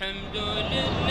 الحمد لله.